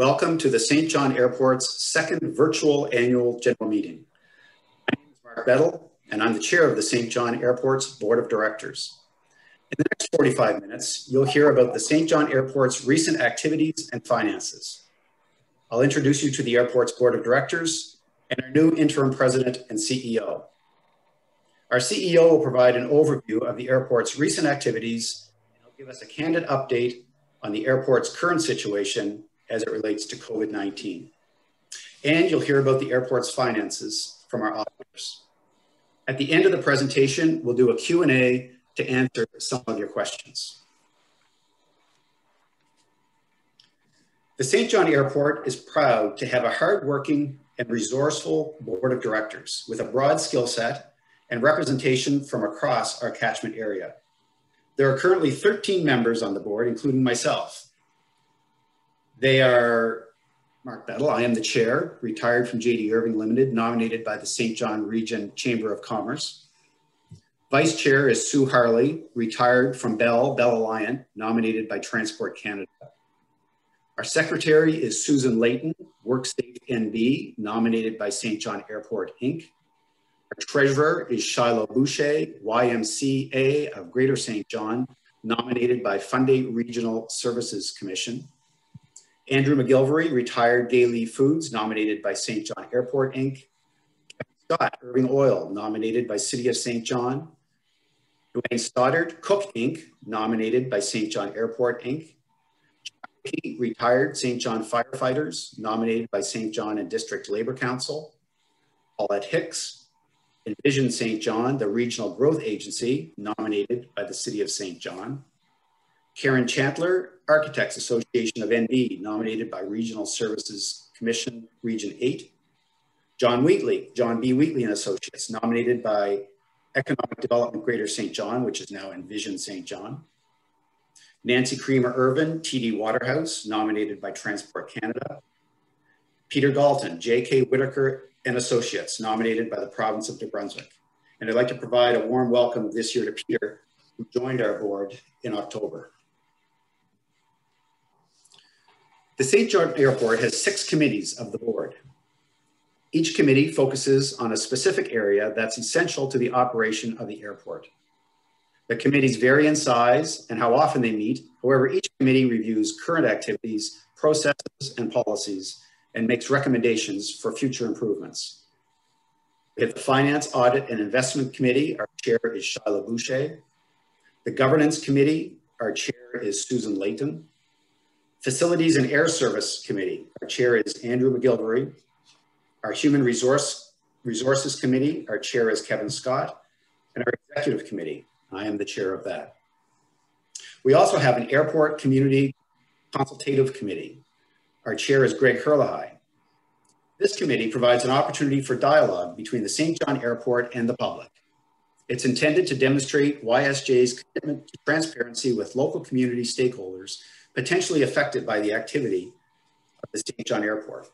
Welcome to the Saint John Airport's second virtual annual general meeting. My name is Mark Bettle, and I'm the chair of the Saint John Airport's Board of Directors. In the next 45 minutes, you'll hear about the Saint John Airport's recent activities and finances. I'll introduce you to the airport's Board of Directors and our new interim president and CEO. Our CEO will provide an overview of the airport's recent activities and will give us a candid update on the airport's current situation as it relates to COVID-19. And you'll hear about the airport's finances from our auditors. At the end of the presentation, we'll do a Q&A to answer some of your questions. The Saint John Airport is proud to have a hardworking and resourceful board of directors with a broad skill set and representation from across our catchment area. There are currently 13 members on the board, including myself. They are Mark Bettle, I am the chair, retired from JD Irving Limited, nominated by the Saint John Region Chamber of Commerce. Vice chair is Sue Harley, retired from Bell, Bell Aliant, nominated by Transport Canada. Our secretary is Susan Layton, WorkSafe NB, nominated by Saint John Airport Inc. Our treasurer is Shiloh Boucher, YMCA of Greater Saint John, nominated by Fundy Regional Services Commission. Andrew McGilvery, retired Gay Foods, nominated by Saint John Airport, Inc. Kevin Scott, Irving Oil, nominated by City of Saint John. Dwayne Stoddard, Cooke, Inc., nominated by Saint John Airport, Inc. Retired Saint John Firefighters, nominated by Saint John and District Labor Council. Paulette Hicks, Envision Saint John, the Regional Growth Agency, nominated by the City of Saint John. Karen Chandler, Architects Association of NB, nominated by Regional Services Commission, Region 8. John Wheatley, John B. Wheatley and Associates, nominated by Economic Development Greater Saint John, which is now Envision Saint John. Nancy Creamer Irvin, TD Waterhouse, nominated by Transport Canada. Peter Galton, J.K. Whitaker and Associates, nominated by the province of New Brunswick. And I'd like to provide a warm welcome this year to Peter, who joined our board in October. The Saint John Airport has six committees of the board. Each committee focuses on a specific area that's essential to the operation of the airport. The committees vary in size and how often they meet. However, each committee reviews current activities, processes, and policies and makes recommendations for future improvements. We have the Finance, Audit, and Investment Committee. Our chair is Shiloh Boucher. The Governance Committee, our chair is Susan Layton. Facilities and Air Service Committee, our chair is Andrew McGilvery. Our Human Resource, Resources Committee, our chair is Kevin Scott. And our Executive Committee, I am the chair of that. We also have an Airport Community Consultative Committee. Our chair is Greg Herlihy. This committee provides an opportunity for dialogue between the Saint John Airport and the public. It's intended to demonstrate YSJ's commitment to transparency with local community stakeholders potentially affected by the activity of the Saint John Airport.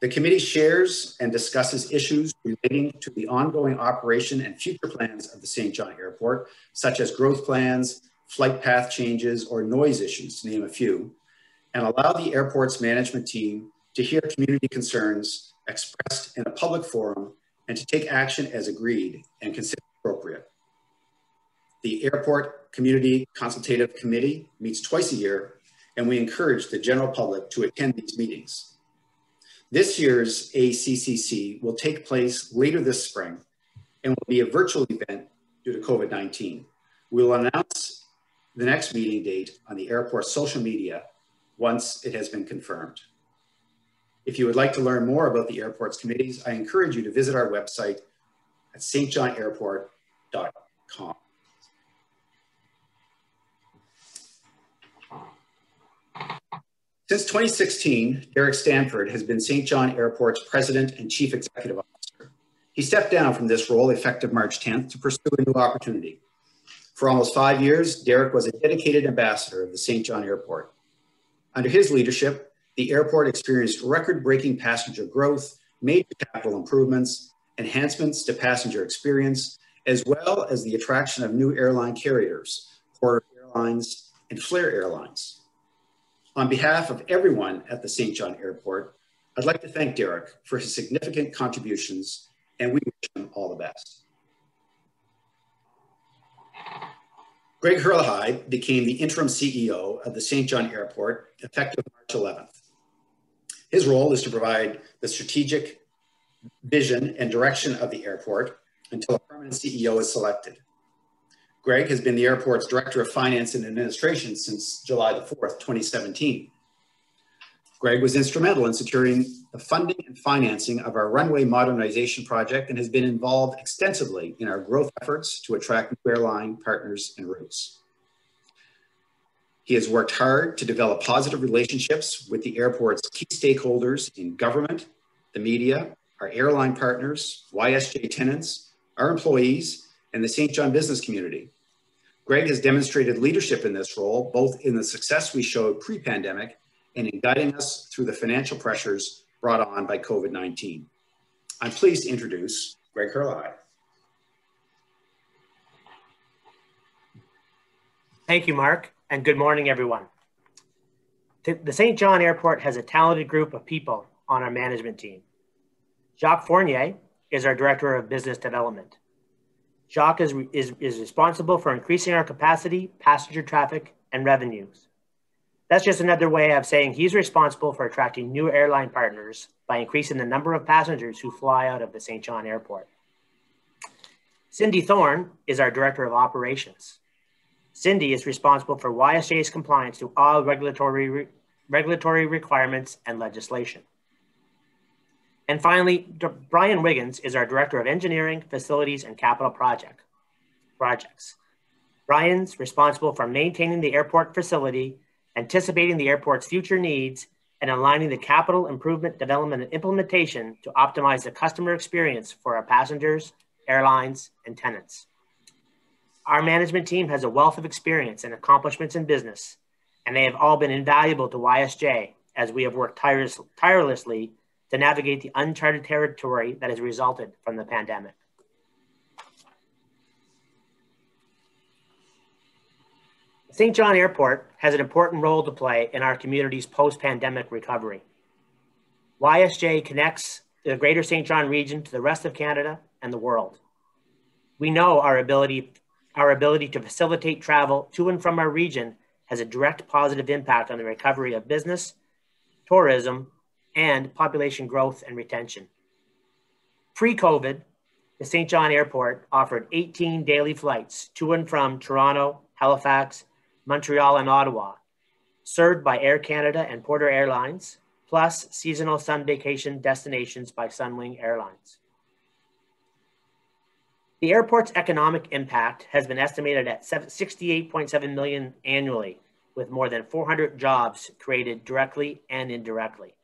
The committee shares and discusses issues relating to the ongoing operation and future plans of the Saint John Airport, such as growth plans, flight path changes, or noise issues, to name a few, and allow the airport's management team to hear community concerns expressed in a public forum and to take action as agreed and considered appropriate. The Airport Community Consultative Committee meets twice a year, and we encourage the general public to attend these meetings. This year's ACCC will take place later this spring and will be a virtual event due to COVID-19. We'll announce the next meeting date on the airport's social media once it has been confirmed. If you would like to learn more about the airport's committees, I encourage you to visit our website at saintjohnairport.com. Since 2016, Derek Stanford has been Saint John Airport's president and chief executive officer. He stepped down from this role effective March 10th to pursue a new opportunity. For almost five years, Derek was a dedicated ambassador of the Saint John Airport. Under his leadership, the airport experienced record-breaking passenger growth, major capital improvements, enhancements to passenger experience, as well as the attraction of new airline carriers, Porter Airlines and Flair Airlines. On behalf of everyone at the Saint John Airport, I'd like to thank Derek for his significant contributions and we wish him all the best. Greg Herlihy became the interim CEO of the Saint John Airport effective March 11th. His role is to provide the strategic vision and direction of the airport until a permanent CEO is selected. Greg has been the airport's Director of Finance and Administration since July the 4th, 2017. Greg was instrumental in securing the funding and financing of our runway modernization project and has been involved extensively in our growth efforts to attract new airline partners and routes. He has worked hard to develop positive relationships with the airport's key stakeholders in government, the media, our airline partners, YSJ tenants, our employees, and the Saint John business community. Greg has demonstrated leadership in this role, both in the success we showed pre-pandemic and in guiding us through the financial pressures brought on by COVID-19. I'm pleased to introduce Greg Herlihy. Thank you, Mark, and good morning, everyone. The Saint John Airport has a talented group of people on our management team. Jacques Fournier is our Director of Business Development. Jacques is, is, is responsible for increasing our capacity, passenger traffic, and revenues. That's just another way of saying he's responsible for attracting new airline partners by increasing the number of passengers who fly out of the Saint John Airport. Cindy Thorne is our Director of Operations. Cindy is responsible for YSJ's compliance to all regulatory, re regulatory requirements and legislation. And finally, Brian Wiggins is our Director of Engineering, Facilities, and Capital Project, Projects. Brian's responsible for maintaining the airport facility anticipating the airport's future needs, and aligning the capital improvement, development, and implementation to optimize the customer experience for our passengers, airlines, and tenants. Our management team has a wealth of experience and accomplishments in business, and they have all been invaluable to YSJ as we have worked tireless, tirelessly to navigate the uncharted territory that has resulted from the pandemic. Saint John Airport has an important role to play in our community's post-pandemic recovery. YSJ connects the greater Saint John region to the rest of Canada and the world. We know our ability, our ability to facilitate travel to and from our region has a direct positive impact on the recovery of business, tourism, and population growth and retention. Pre-COVID, the Saint John Airport offered 18 daily flights to and from Toronto, Halifax, Montreal, and Ottawa, served by Air Canada and Porter Airlines, plus seasonal sun vacation destinations by Sunwing Airlines. The airport's economic impact has been estimated at 68.7 million annually, with more than 400 jobs created directly and indirectly.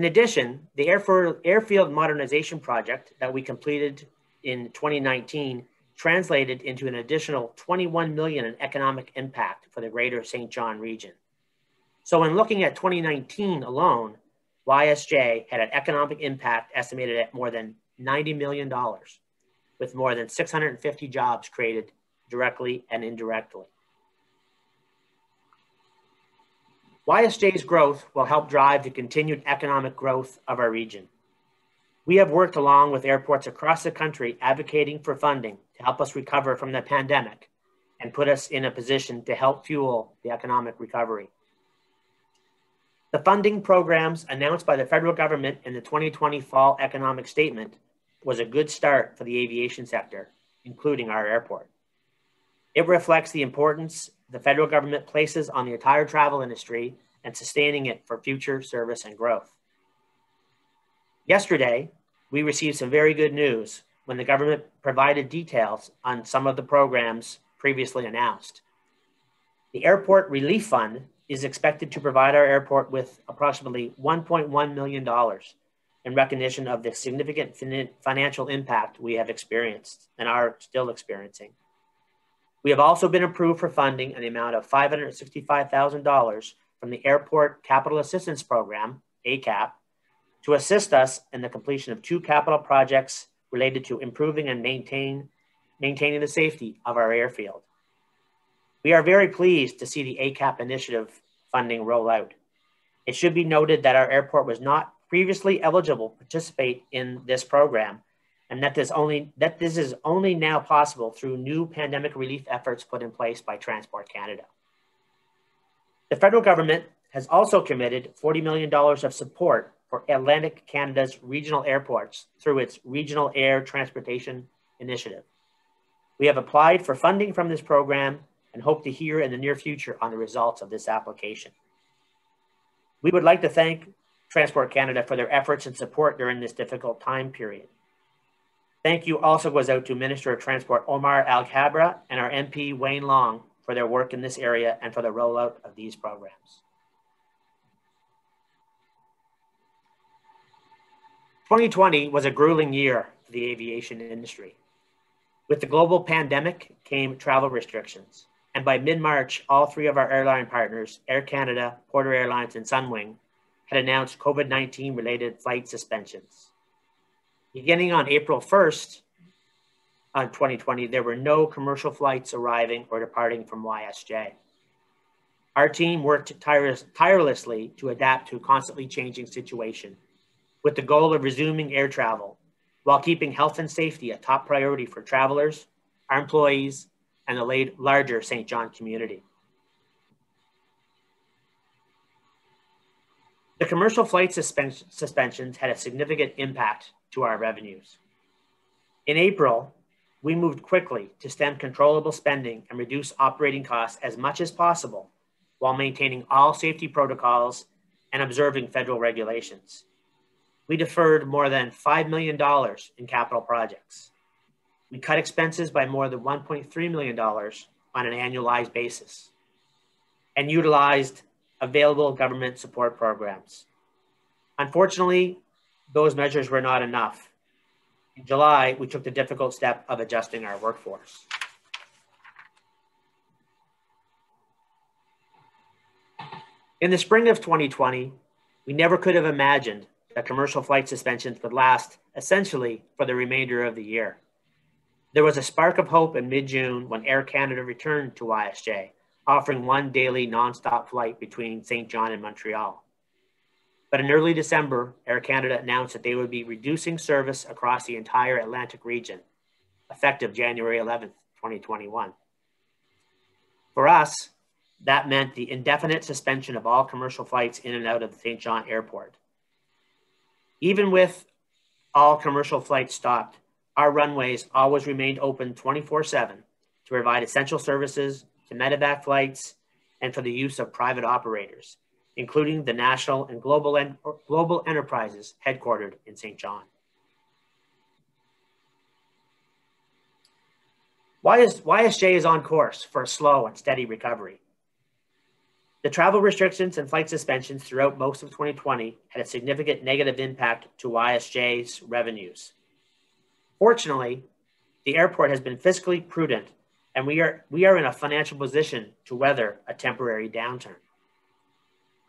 In addition, the airfield modernization project that we completed in 2019 translated into an additional 21 million in economic impact for the greater Saint John region. So when looking at 2019 alone, YSJ had an economic impact estimated at more than $90 million, with more than 650 jobs created directly and indirectly. YSJ's growth will help drive the continued economic growth of our region. We have worked along with airports across the country advocating for funding to help us recover from the pandemic and put us in a position to help fuel the economic recovery. The funding programs announced by the federal government in the 2020 fall economic statement was a good start for the aviation sector, including our airport. It reflects the importance the federal government places on the entire travel industry and sustaining it for future service and growth. Yesterday, we received some very good news when the government provided details on some of the programs previously announced. The Airport Relief Fund is expected to provide our airport with approximately $1.1 million in recognition of the significant financial impact we have experienced and are still experiencing. We have also been approved for funding in the amount of $565,000 from the Airport Capital Assistance Program, ACAP, to assist us in the completion of two capital projects related to improving and maintain, maintaining the safety of our airfield. We are very pleased to see the ACAP initiative funding roll out. It should be noted that our airport was not previously eligible to participate in this program and that this only that this is only now possible through new pandemic relief efforts put in place by Transport Canada. The federal government has also committed $40 million of support for Atlantic Canada's regional airports through its Regional Air Transportation Initiative. We have applied for funding from this program and hope to hear in the near future on the results of this application. We would like to thank Transport Canada for their efforts and support during this difficult time period. Thank you also goes out to Minister of Transport Omar Alghabra and our MP Wayne Long for their work in this area and for the rollout of these programs. 2020 was a grueling year for the aviation industry. With the global pandemic came travel restrictions. And by mid March, all three of our airline partners, Air Canada, Porter Airlines, and Sunwing, had announced COVID 19 related flight suspensions. Beginning on April 1st, on 2020, there were no commercial flights arriving or departing from YSJ. Our team worked tireless, tirelessly to adapt to a constantly changing situation with the goal of resuming air travel while keeping health and safety a top priority for travelers, our employees, and the larger Saint John community. The commercial flight suspensions had a significant impact to our revenues. In April, we moved quickly to stem controllable spending and reduce operating costs as much as possible while maintaining all safety protocols and observing federal regulations. We deferred more than $5 million in capital projects. We cut expenses by more than $1.3 million on an annualized basis and utilized available government support programs. Unfortunately, those measures were not enough. In July, we took the difficult step of adjusting our workforce. In the spring of 2020, we never could have imagined that commercial flight suspensions would last essentially for the remainder of the year. There was a spark of hope in mid June when Air Canada returned to YSJ, offering one daily nonstop flight between Saint John and Montreal. But in early December, Air Canada announced that they would be reducing service across the entire Atlantic region, effective January 11th, 2021. For us, that meant the indefinite suspension of all commercial flights in and out of the Saint John Airport. Even with all commercial flights stopped, our runways always remained open 24 7 to provide essential services to medevac flights and for the use of private operators, including the national and global, en- global enterprises headquartered in Saint John. YS, YSJ is on course for a slow and steady recovery. The travel restrictions and flight suspensions throughout most of 2020 had a significant negative impact to YSJ's revenues. Fortunately, the airport has been fiscally prudent and we are, we are in a financial position to weather a temporary downturn.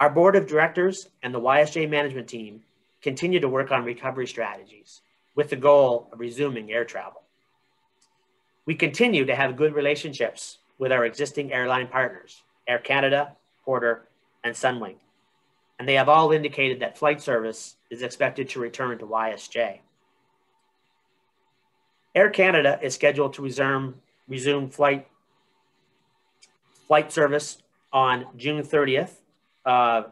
Our board of directors and the YSJ management team continue to work on recovery strategies with the goal of resuming air travel. We continue to have good relationships with our existing airline partners, Air Canada, Porter, and Sunwing, and they have all indicated that flight service is expected to return to YSJ. Air Canada is scheduled to resume, resume flight, flight service on June 30th uh,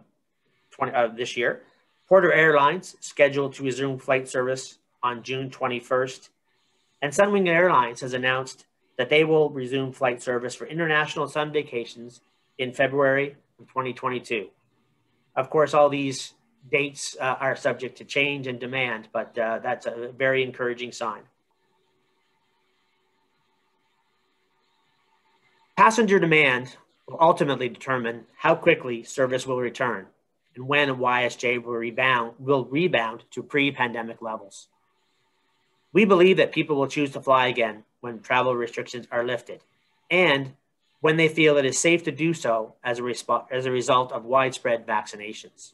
20, uh, this year. Porter Airlines scheduled to resume flight service on June 21st. And Sunwing Airlines has announced that they will resume flight service for international sun vacations in February of 2022. Of course, all these dates uh, are subject to change and demand, but uh, that's a very encouraging sign. Passenger demand will ultimately determine how quickly service will return and when YSJ will rebound, will rebound to pre-pandemic levels. We believe that people will choose to fly again when travel restrictions are lifted and when they feel it is safe to do so as a, resp- as a result of widespread vaccinations.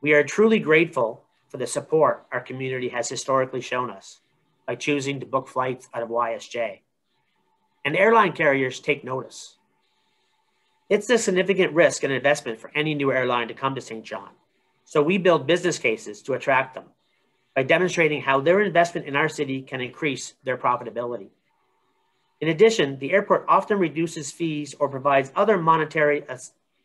We are truly grateful for the support our community has historically shown us by choosing to book flights out of YSJ and airline carriers take notice. It's a significant risk and investment for any new airline to come to Saint John. So we build business cases to attract them by demonstrating how their investment in our city can increase their profitability. In addition, the airport often reduces fees or provides other monetary,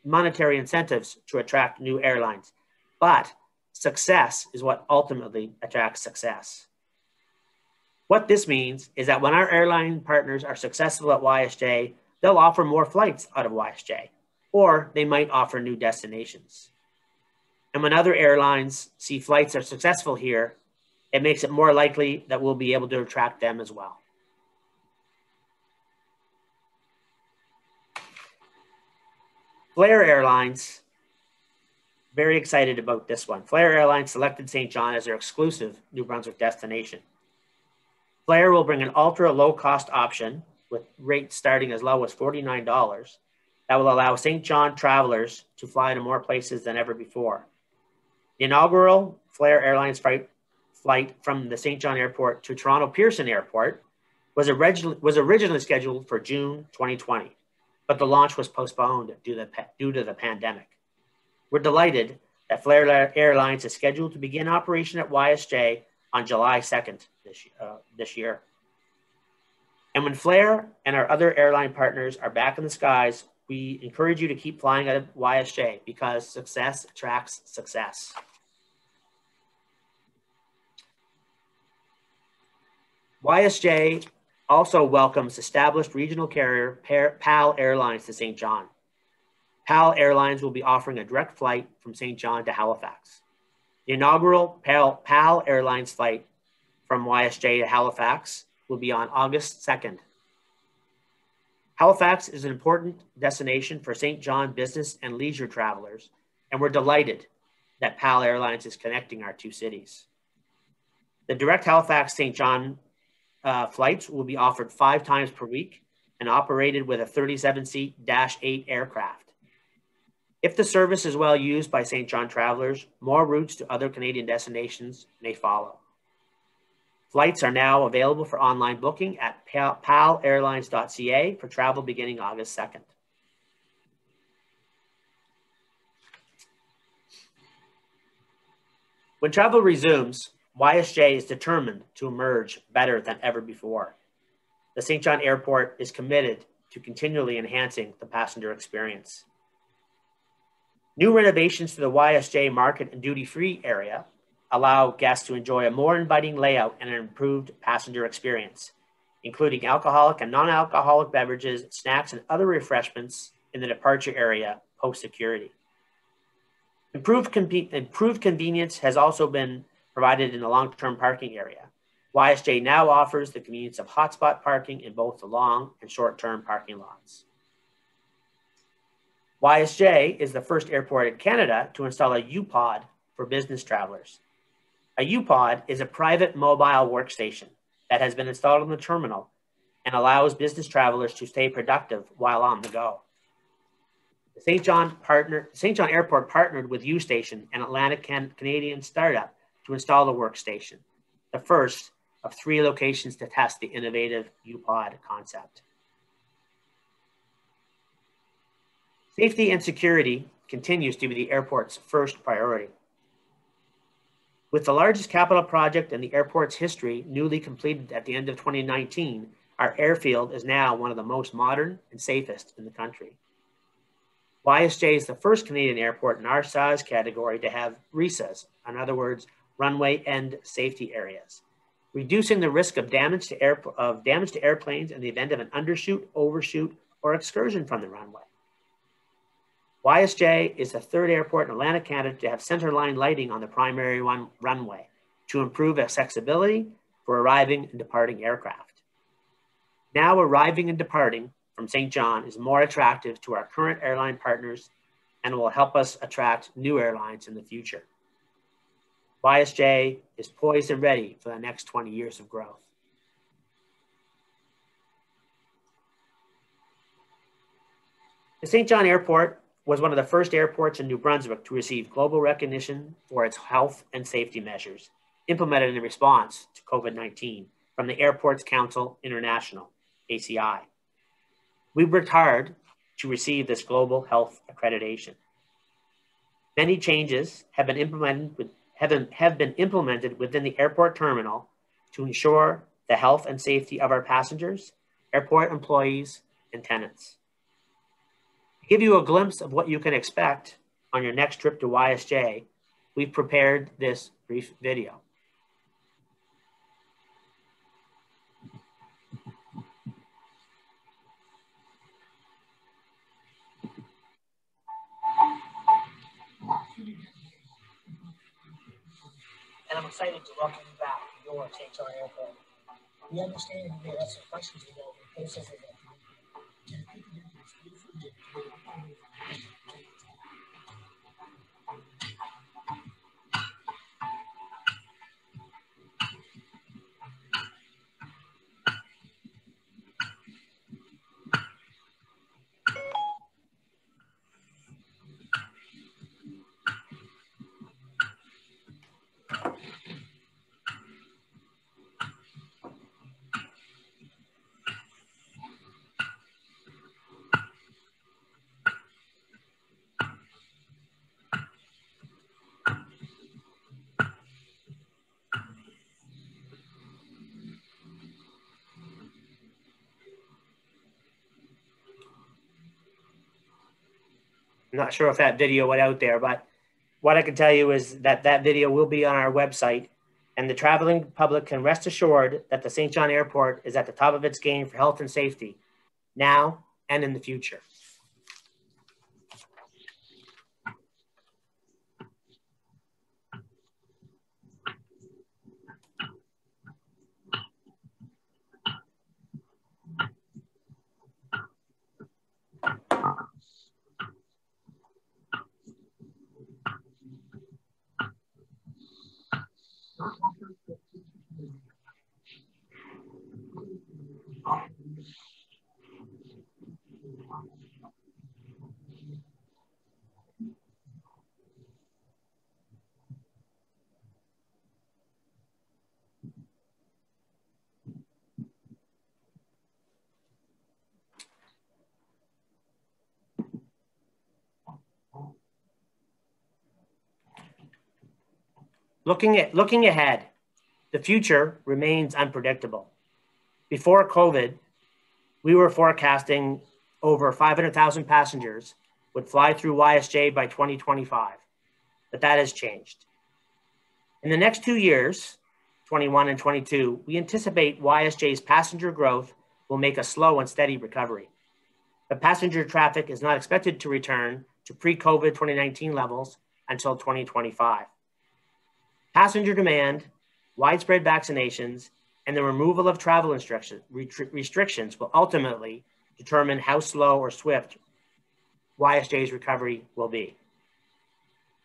monetary incentives to attract new airlines. But success is what ultimately attracts success. What this means is that when our airline partners are successful at YSJ, they'll offer more flights out of YSJ, or they might offer new destinations. And when other airlines see flights are successful here, it makes it more likely that we'll be able to attract them as well. Flair Airlines, very excited about this one. Flair Airlines selected Saint John as their exclusive New Brunswick destination. Flair will bring an ultra low cost option with rates starting as low as $49 that will allow Saint John travelers to fly to more places than ever before. The inaugural Flair Airlines flight, from the Saint John Airport to Toronto Pearson Airport was, originally, was originally scheduled for June 2020 but the launch was postponed due to, the, due to the pandemic. We're delighted that Flair Airlines is scheduled to begin operation at YSJ on July 2nd this, uh, this year. And when Flair and our other airline partners are back in the skies, we encourage you to keep flying at YSJ because success attracts success. YSJ also welcomes established regional carrier PAL Airlines to Saint John. PAL Airlines will be offering a direct flight from Saint John to Halifax. The inaugural PAL, PAL Airlines flight from YSJ to Halifax will be on August 2nd. Halifax is an important destination for Saint John business and leisure travelers, and we're delighted that PAL Airlines is connecting our two cities. The direct Halifax Saint John uh, flights will be offered five times per week and operated with a 37 seat Dash 8 aircraft. If the service is well used by Saint John travelers, more routes to other Canadian destinations may follow. Flights are now available for online booking at palairlines.ca for travel beginning August 2nd. When travel resumes, YSJ is determined to emerge better than ever before. The Saint John Airport is committed to continually enhancing the passenger experience. New renovations to the YSJ market and duty free area allow guests to enjoy a more inviting layout and an improved passenger experience, including alcoholic and non alcoholic beverages, snacks, and other refreshments in the departure area post security. Improved, improved convenience has also been provided in the long-term parking area. YSJ now offers the convenience of hotspot parking in both the long and short-term parking lots. YSJ is the first airport in Canada to install a U-Pod for business travelers. A U-Pod is a private mobile workstation that has been installed on the terminal and allows business travelers to stay productive while on the go. The Saint John, partner, Saint John Airport partnered with U-Station, an Atlantic Can Canadian startup, to install the workstation, the first of three locations to test the innovative UPod concept. Safety and security continues to be the airport's first priority. With the largest capital project in the airport's history newly completed at the end of 2019, our airfield is now one of the most modern and safest in the country. YSJ is the first Canadian airport in our size category to have RESAs, in other words, runway end safety areas, reducing the risk of damage to, air, of damage to airplanes in the event of an undershoot, overshoot, or excursion from the runway. YSJ is the third airport in Atlantic Canada to have centerline lighting on the primary run, runway to improve accessibility for arriving and departing aircraft. Now arriving and departing from Saint John is more attractive to our current airline partners and will help us attract new airlines in the future. YSJ is poised and ready for the next 20 years of growth. The Saint John Airport was one of the first airports in New Brunswick to receive global recognition for its health and safety measures implemented in response to COVID 19 from the Airports Council International, ACI. We worked hard to receive this global health accreditation. Many changes have been implemented, with, have, been, have been implemented within the airport terminal to ensure the health and safety of our passengers, airport employees, and tenants. Give you a glimpse of what you can expect on your next trip to YSJ, we've prepared this brief video. and I'm excited to welcome you back to your St. Airport. We understand you may have some questions about the processes that I'm not sure if that video went out there, but what I can tell you is that that video will be on our website and the traveling public can rest assured that the Saint John Airport is at the top of its game for health and safety now and in the future. すいません。Looking at looking ahead, the future remains unpredictable. Before COVID, we were forecasting over 500,000 passengers would fly through YSJ by 2025, but that has changed. In the next two years, 21 and 22, we anticipate YSJ's passenger growth will make a slow and steady recovery. But passenger traffic is not expected to return to pre-COVID 2019 levels until 2025. Passenger demand, widespread vaccinations, and the removal of travel restrictions will ultimately determine how slow or swift YSJ's recovery will be.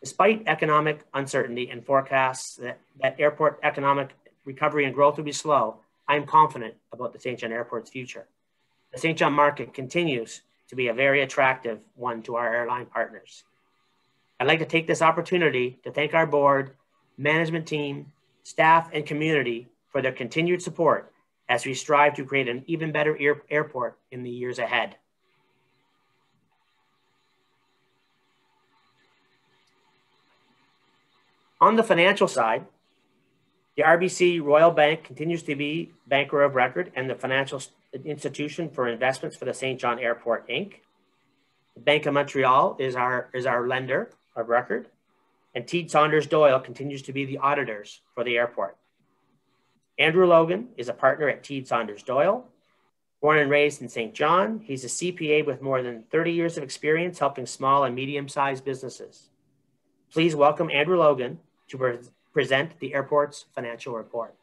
Despite economic uncertainty and forecasts that, that airport economic recovery and growth will be slow, I am confident about the Saint John Airport's future. The Saint John market continues to be a very attractive one to our airline partners. I'd like to take this opportunity to thank our board management team, staff, and community for their continued support as we strive to create an even better air airport in the years ahead. On the financial side, the RBC Royal Bank continues to be banker of record and the financial institution for investments for the Saint John Airport, Inc. The Bank of Montreal is our, is our lender of record and Teed Saunders Doyle continues to be the auditors for the airport. Andrew Logan is a partner at Teed Saunders Doyle. Born and raised in Saint John, he's a CPA with more than 30 years of experience helping small and medium sized businesses. Please welcome Andrew Logan to pre present the airport's financial report.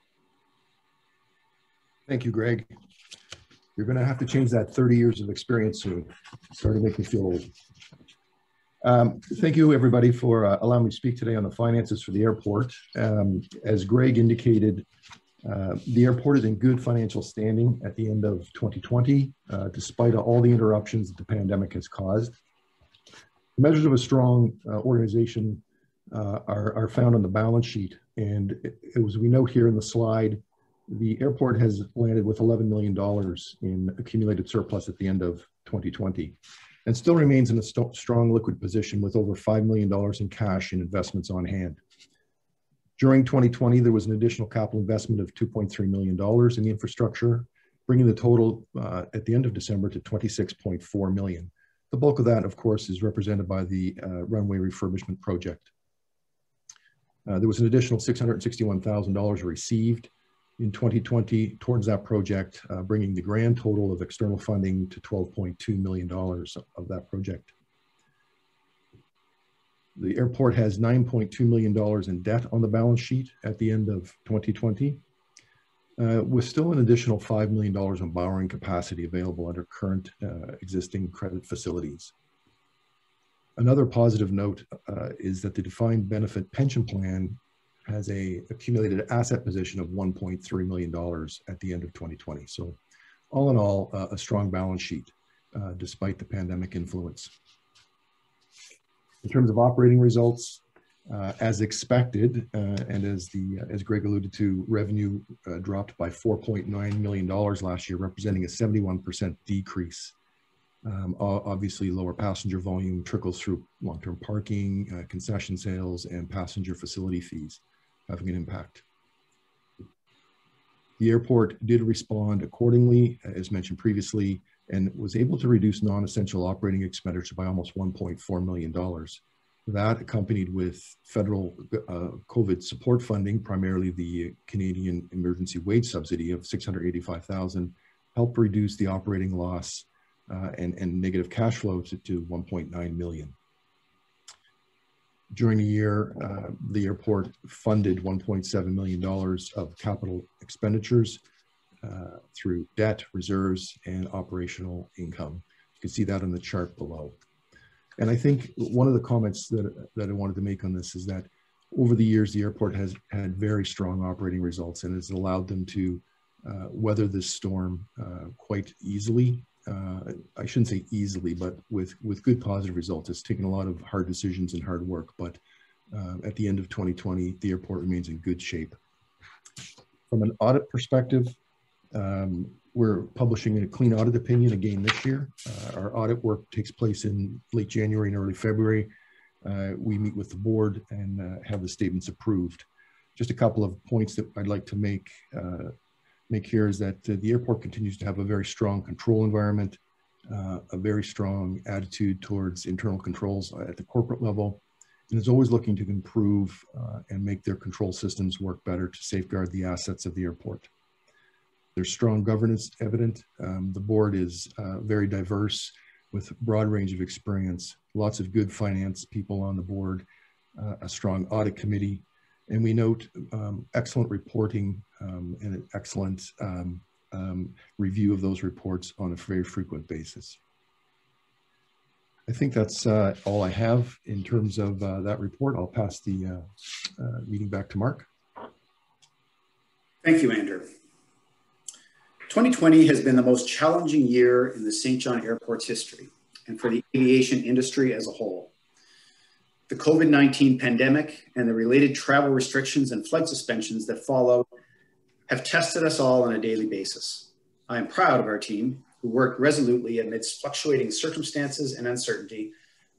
Thank you, Greg. You're going to have to change that 30 years of experience soon. Starting to make me feel old. Um, thank you, everybody, for uh, allowing me to speak today on the finances for the airport. Um, as Greg indicated, uh, the airport is in good financial standing at the end of 2020, uh, despite all the interruptions that the pandemic has caused. The measures of a strong uh, organization uh, are, are, found on the balance sheet. And as we note here in the slide, the airport has landed with $11 million in accumulated surplus at the end of 2020. And still remains in a st strong liquid position with over $5 million in cash and investments on hand. During 2020, there was an additional capital investment of $2.3 million in the infrastructure, bringing the total uh, at the end of December to 26.4 million. The bulk of that, of course, is represented by the uh, runway refurbishment project. Uh, there was an additional $661,000 received in 2020 towards that project, uh, bringing the grand total of external funding to $12.2 million of that project. The airport has $9.2 million in debt on the balance sheet at the end of 2020, uh, with still an additional $5 million in borrowing capacity available under current uh, existing credit facilities. Another positive note uh, is that the defined benefit pension plan has a accumulated asset position of $1.3 million at the end of 2020. So all in all, uh, a strong balance sheet uh, despite the pandemic influence. In terms of operating results, uh, as expected, uh, and as the uh, as Greg alluded to, revenue uh, dropped by 4.9 million dollars last year, representing a 71% decrease. Um, obviously, lower passenger volume trickles through long-term parking, concession sales, and passenger facility fees having an impact. The airport did respond accordingly, as mentioned previously, and was able to reduce non-essential operating expenditure by almost $1.4 million. That accompanied with federal uh, COVID support funding, primarily the Canadian Emergency Wage Subsidy of 685,000, helped reduce the operating loss uh, and, and negative cash flow to, to 1.9 million during the year, uh, the airport funded $1.7 million of capital expenditures uh, through debt, reserves, and operational income. You can see that on the chart below. And I think one of the comments that, that I wanted to make on this is that over the years, the airport has had very strong operating results and has allowed them to uh, weather this storm uh, quite easily uh, I shouldn't say easily, but with, with good positive results. It's taken a lot of hard decisions and hard work, but uh, at the end of 2020, the airport remains in good shape. From an audit perspective, um, we're publishing a clean audit opinion again this year. Uh, our audit work takes place in late January and early February. Uh, we meet with the board and uh, have the statements approved. Just a couple of points that I'd like to make uh, make here is that uh, the airport continues to have a very strong control environment, uh, a very strong attitude towards internal controls at the corporate level, and is always looking to improve uh, and make their control systems work better to safeguard the assets of the airport. There's strong governance evident. Um, the board is uh, very diverse with a broad range of experience, lots of good finance people on the board, uh, a strong audit committee, and we note um, excellent reporting um, and an excellent um, um, review of those reports on a very frequent basis. I think that's uh, all I have in terms of uh, that report. I'll pass the uh, uh meeting back to Mark. Thank you, Andrew. 2020 has been the most challenging year in the Saint John Airport's history and for the aviation industry as a whole. The COVID 19 pandemic and the related travel restrictions and flight suspensions that followed have tested us all on a daily basis. I am proud of our team who worked resolutely amidst fluctuating circumstances and uncertainty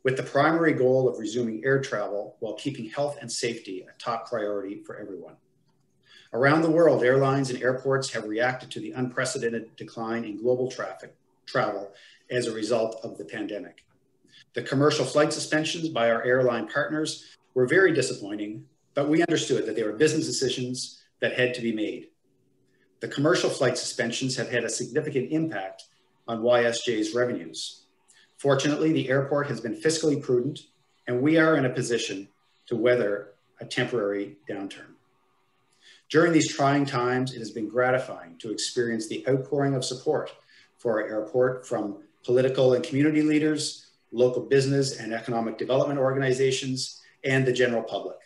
with the primary goal of resuming air travel while keeping health and safety a top priority for everyone. Around the world, airlines and airports have reacted to the unprecedented decline in global traffic travel as a result of the pandemic. The commercial flight suspensions by our airline partners were very disappointing, but we understood that they were business decisions that had to be made. The commercial flight suspensions have had a significant impact on YSJ's revenues. Fortunately, the airport has been fiscally prudent, and we are in a position to weather a temporary downturn. During these trying times, it has been gratifying to experience the outpouring of support for our airport from political and community leaders, local business and economic development organizations, and the general public.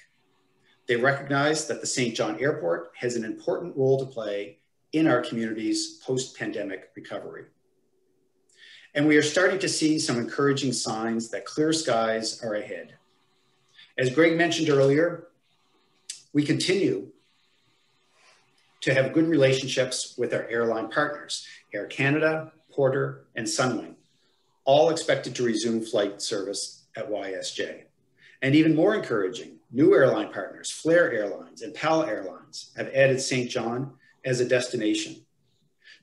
They recognize that the Saint John Airport has an important role to play in our community's post-pandemic recovery. And we are starting to see some encouraging signs that clear skies are ahead. As Greg mentioned earlier, we continue to have good relationships with our airline partners, Air Canada, Porter, and Sunwing all expected to resume flight service at YSJ. And even more encouraging, new airline partners, Flair Airlines and PAL Airlines, have added Saint John as a destination.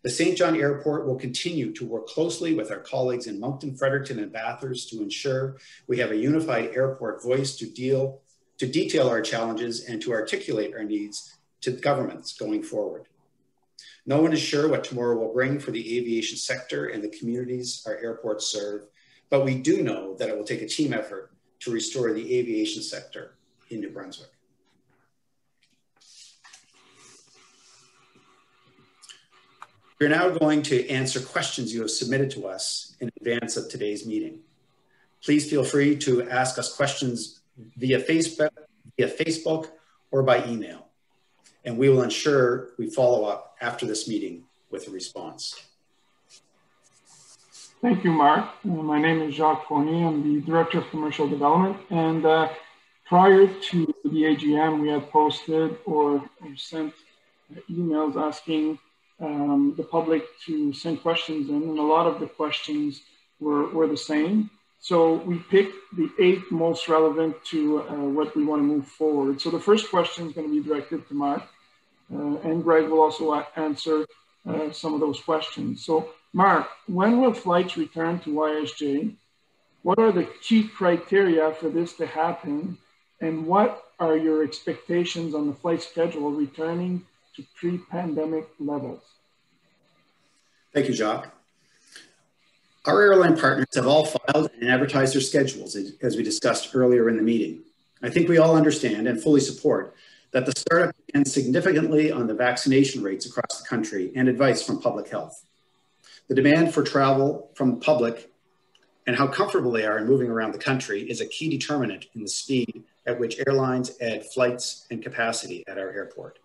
The Saint John Airport will continue to work closely with our colleagues in Moncton, Fredericton, and Bathurst to ensure we have a unified airport voice to deal to detail our challenges and to articulate our needs to governments going forward. No one is sure what tomorrow will bring for the aviation sector and the communities our airports serve, but we do know that it will take a team effort to restore the aviation sector in New Brunswick. We're now going to answer questions you have submitted to us in advance of today's meeting. Please feel free to ask us questions via Facebook, via Facebook or by email. And we will ensure we follow up after this meeting with a response. Thank you, Mark. Uh, my name is Jacques Fournier. I'm the Director of Commercial Development. And uh, prior to the AGM, we had posted or, or sent emails asking um, the public to send questions in, and a lot of the questions were, were the same. So we picked the eight most relevant to uh, what we want to move forward. So the first question is going to be directed to Mark, uh, and Greg will also answer uh, some of those questions. So Mark, when will flights return to YSJ? What are the key criteria for this to happen? And what are your expectations on the flight schedule returning to pre-pandemic levels? Thank you, Jacques. Our airline partners have all filed and advertised their schedules, as we discussed earlier in the meeting. I think we all understand and fully support that the startup depends significantly on the vaccination rates across the country and advice from public health. The demand for travel from the public and how comfortable they are in moving around the country is a key determinant in the speed at which airlines add flights and capacity at our airport.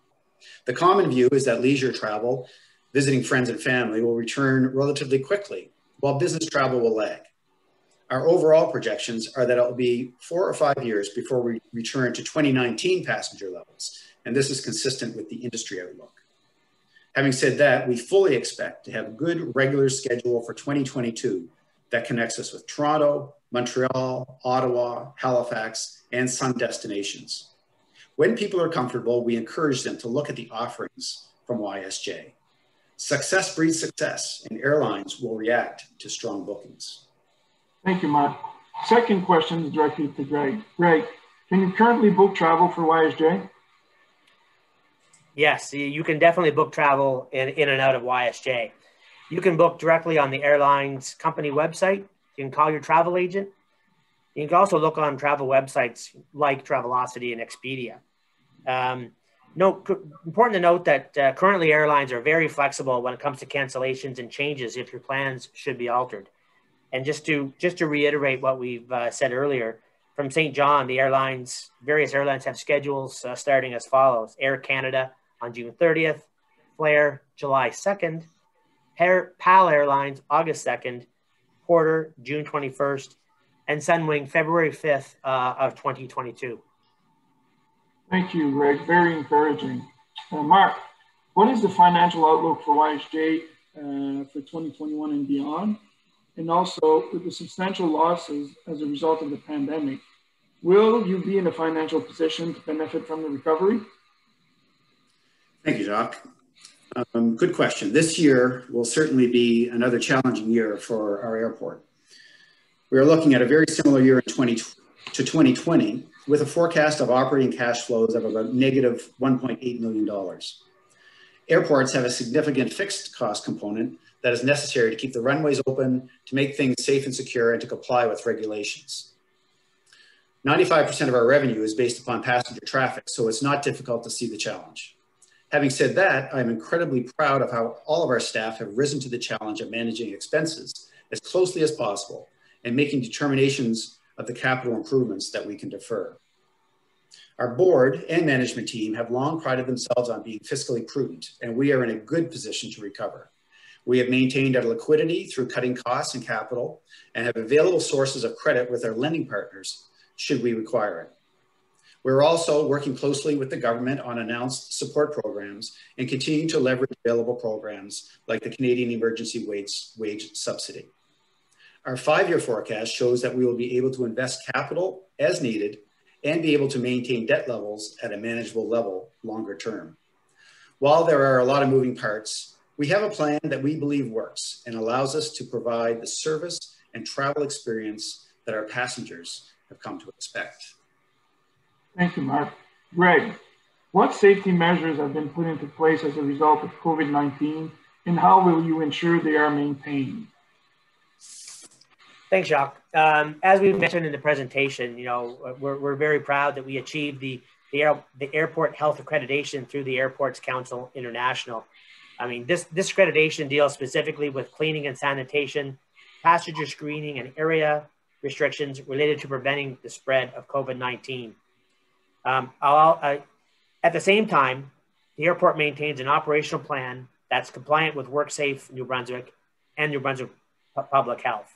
The common view is that leisure travel, visiting friends and family, will return relatively quickly, while business travel will lag. Our overall projections are that it will be four or five years before we return to 2019 passenger levels, and this is consistent with the industry outlook. Having said that, we fully expect to have a good regular schedule for 2022 that connects us with Toronto, Montreal, Ottawa, Halifax, and some destinations. When people are comfortable, we encourage them to look at the offerings from YSJ. Success breeds success, and airlines will react to strong bookings. Thank you, Mark. Second question is directed to Greg. Greg, can you currently book travel for YSJ? Yes, you can definitely book travel in, in and out of YSJ. You can book directly on the airline's company website. You can call your travel agent. You can also look on travel websites like Travelocity and Expedia. Um, no, important to note that uh, currently airlines are very flexible when it comes to cancellations and changes if your plans should be altered. And just to just to reiterate what we've uh, said earlier, from Saint John, the airlines, various airlines have schedules uh, starting as follows: Air Canada on June 30th, Flair July 2nd, Air, PAL Airlines August 2nd, Porter June 21st, and Sunwing February 5th uh, of 2022. Thank you, Greg. Very encouraging. Uh, Mark, what is the financial outlook for YSJ uh, for 2021 and beyond? And also, with the substantial losses as a result of the pandemic, will you be in a financial position to benefit from the recovery? Thank you, Jacques. Um, good question. This year will certainly be another challenging year for our airport. We are looking at a very similar year in 20, to 2020 with a forecast of operating cash flows of about negative $1.8 million. Airports have a significant fixed cost component that is necessary to keep the runways open, to make things safe and secure, and to comply with regulations. 95% of our revenue is based upon passenger traffic, so it's not difficult to see the challenge. Having said that, I'm incredibly proud of how all of our staff have risen to the challenge of managing expenses as closely as possible and making determinations of the capital improvements that we can defer. Our board and management team have long prided themselves on being fiscally prudent, and we are in a good position to recover. We have maintained our liquidity through cutting costs and capital and have available sources of credit with our lending partners should we require it. We're also working closely with the government on announced support programs and continuing to leverage available programs like the Canadian Emergency Wage, Wage Subsidy. Our five-year forecast shows that we will be able to invest capital as needed and be able to maintain debt levels at a manageable level longer term. While there are a lot of moving parts, we have a plan that we believe works and allows us to provide the service and travel experience that our passengers have come to expect. Thank you, Mark. Greg, what safety measures have been put into place as a result of COVID-19 and how will you ensure they are maintained? Thanks, Jacques. Um, as we mentioned in the presentation, you know, we're, we're very proud that we achieved the, the, air, the airport health accreditation through the Airports Council International. I mean, this, this accreditation deals specifically with cleaning and sanitation, passenger screening, and area restrictions related to preventing the spread of COVID-19. Um, at the same time, the airport maintains an operational plan that's compliant with WorkSafe New Brunswick and New Brunswick Public Health.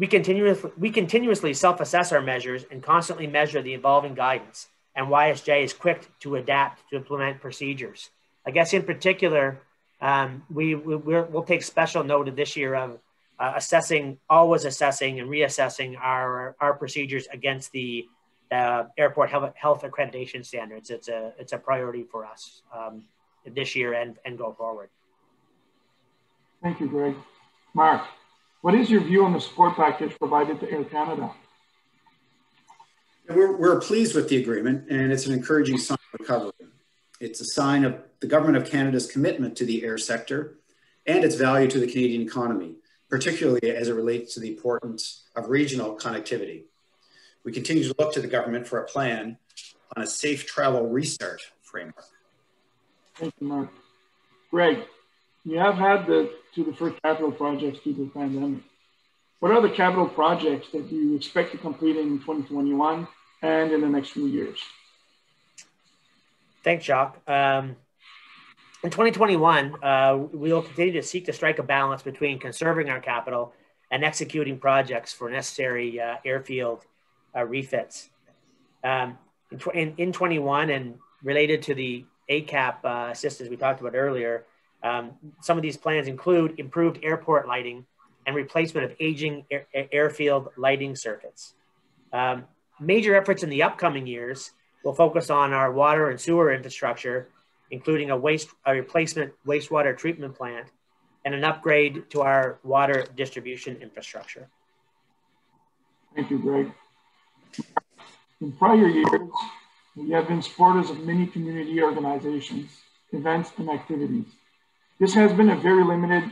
We continuously, we continuously self-assess our measures and constantly measure the evolving guidance, and YSJ is quick to adapt to implement procedures. I guess in particular, um, we, we will take special note of this year of uh, assessing, always assessing and reassessing our, our procedures against the uh, airport health, health, accreditation standards. It's a, it's a priority for us um, this year and, and go forward. Thank you, Greg. Mark. What is your view on the support package provided to Air Canada? We're, we're pleased with the agreement and it's an encouraging sign of recovery. It's a sign of the Government of Canada's commitment to the air sector and its value to the Canadian economy, particularly as it relates to the importance of regional connectivity. We continue to look to the government for a plan on a safe travel restart framework. Thank you, Mark. Greg, you have had the to defer capital projects due to the pandemic. What are the capital projects that you expect to complete in 2021 and in the next few years? Thanks, Jacques. Um, in 2021, uh, we will continue to seek to strike a balance between conserving our capital and executing projects for necessary uh, airfield uh, refits. Um, in, in, in, 21 and related to the ACAP uh, assistance we talked about earlier, um, some of these plans include improved airport lighting and replacement of aging air, airfield lighting circuits. Um, major efforts in the upcoming years will focus on our water and sewer infrastructure, including a waste a replacement wastewater treatment plant and an upgrade to our water distribution infrastructure. Thank you, Greg. In prior years, we have been supporters of many community organizations, events, and activities. This has been a very limited,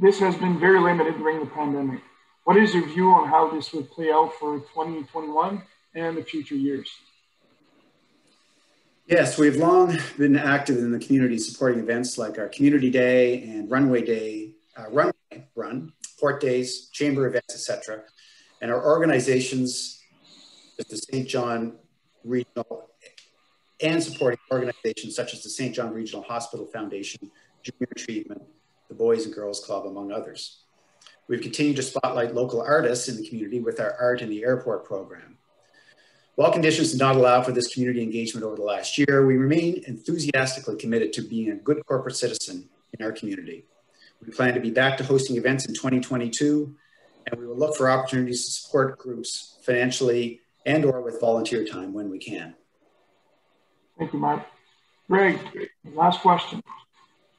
this has been very limited during the pandemic. What is your view on how this would play out for 2021 and the future years? Yes, we've long been active in the community supporting events like our Community Day and Runway Day, uh, Runway Run, Port Days, Chamber events, etc. And our organizations, the Saint John Regional and supporting organizations such as the Saint John Regional Hospital Foundation, junior treatment, the Boys and Girls Club, among others. We've continued to spotlight local artists in the community with our Art in the Airport program. While conditions did not allow for this community engagement over the last year, we remain enthusiastically committed to being a good corporate citizen in our community. We plan to be back to hosting events in 2022, and we will look for opportunities to support groups financially and or with volunteer time when we can. Thank you, Mark. Greg, last question.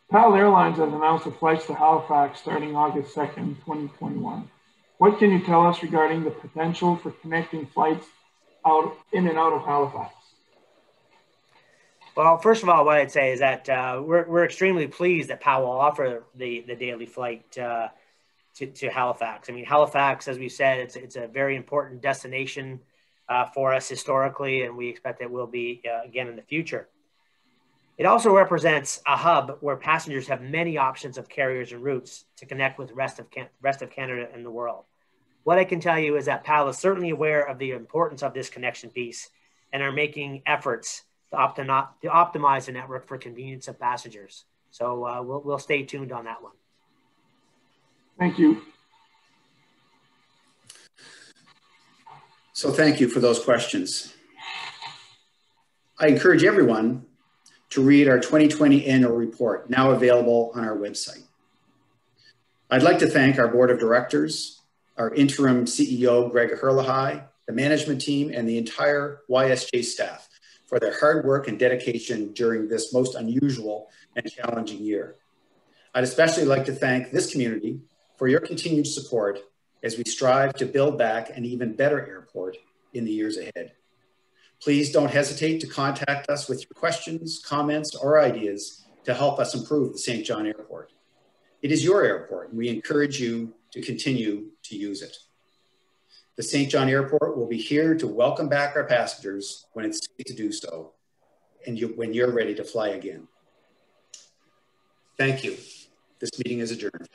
PAL Airlines has announced the flights to Halifax starting August 2nd, 2021. What can you tell us regarding the potential for connecting flights out in and out of Halifax? Well, first of all, what I'd say is that uh, we're, we're extremely pleased that PAL will offer the, the daily flight uh, to, to Halifax. I mean, Halifax, as we said, it's, it's a very important destination uh, for us historically, and we expect it will be uh, again in the future. It also represents a hub where passengers have many options of carriers and routes to connect with rest of, Can- rest of Canada and the world. What I can tell you is that PAL is certainly aware of the importance of this connection piece and are making efforts to, optimi- to optimize the network for convenience of passengers. So uh, we'll, we'll stay tuned on that one. Thank you. So thank you for those questions. I encourage everyone to read our 2020 annual report, now available on our website. I'd like to thank our board of directors, our interim CEO, Greg Herlahai, the management team, and the entire YSJ staff for their hard work and dedication during this most unusual and challenging year. I'd especially like to thank this community for your continued support as we strive to build back an even better airport in the years ahead. Please don't hesitate to contact us with your questions, comments, or ideas to help us improve the Saint John Airport. It is your airport, and we encourage you to continue to use it. The Saint John Airport will be here to welcome back our passengers when it's safe to do so, and you, when you're ready to fly again. Thank you. This meeting is adjourned.